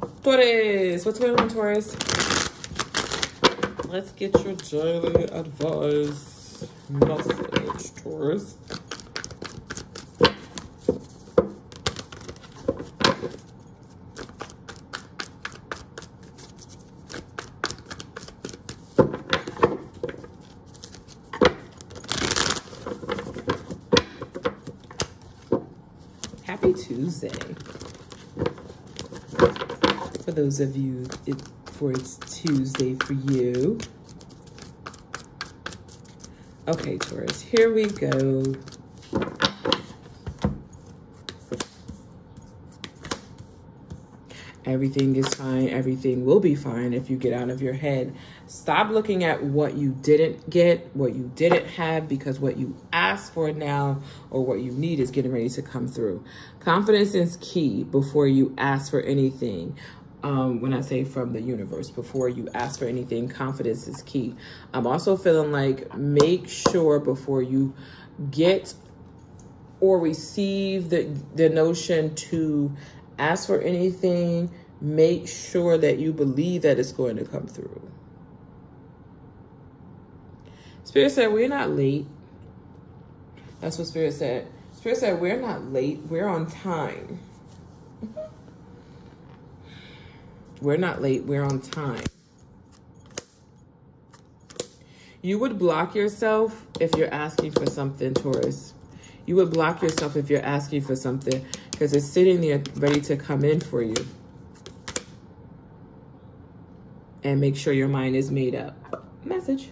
Taurus, what's going on, Taurus? Let's get your daily advice message, Taurus. Happy Tuesday. For those of you, it, for it's Tuesday for you. Okay, Taurus, here we go. Everything is fine. Everything will be fine if you get out of your head. Stop looking at what you didn't get, what you didn't have, because what you ask for now or what you need is getting ready to come through. Confidence is key before you ask for anything. Um, when I say from the universe, before you ask for anything, confidence is key. I'm also feeling like make sure before you get or receive the, the notion to ask for anything, make sure that you believe that it's going to come through. Spirit said, we're not late. That's what Spirit said. Spirit said, we're not late. We're on time. We're not late. We're on time. You would block yourself if you're asking for something, Taurus. You would block yourself if you're asking for something because it's sitting there ready to come in for you. And make sure your mind is made up. Message.